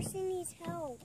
person needs help.